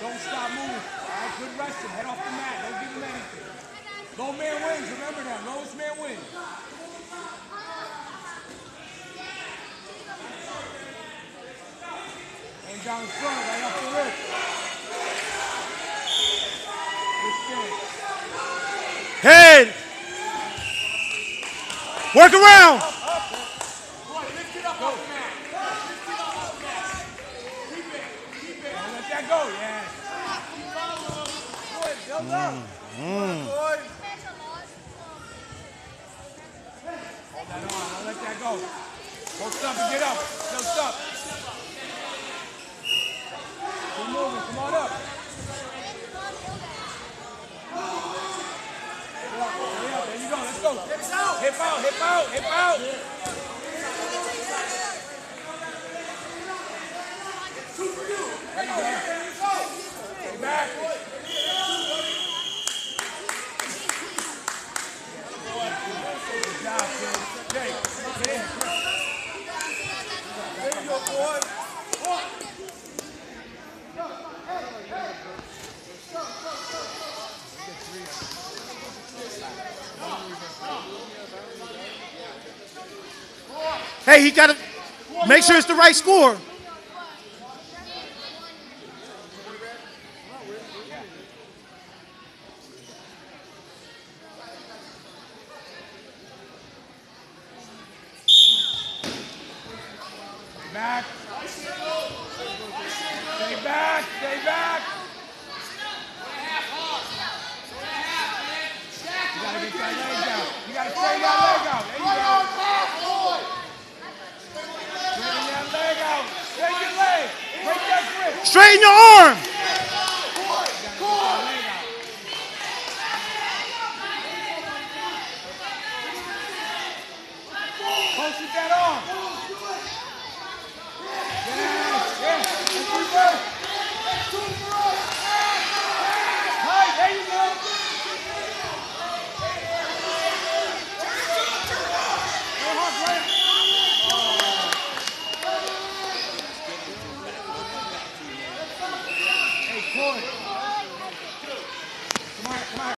Don't stop moving. All right, good wrestling. Head off the mat. Don't give him anything. Low man wins. Remember that. Lowest man wins. Hand down in front, right off the wrist. Head. Work around. Boy, lift it up off the mat. Lift it up off the mat. Keep it. Keep it. Don't let that go. Yes. Build up. Hold that on. Don't that go. Up and get up. Post up. Keep. Come on up. Hurry up. Out. Hip out. Hip out. Hip out. There you go. Stay back. Good boy. Hey, he got to make sure it's the right score. Back. Stay back. Stay back. You gotta get that leg out. You gotta straighten that leg out. There you go. Straighten that leg out. Straighten your leg. Break that grip. Straighten your arm. Post that arm. point. Come on, come on.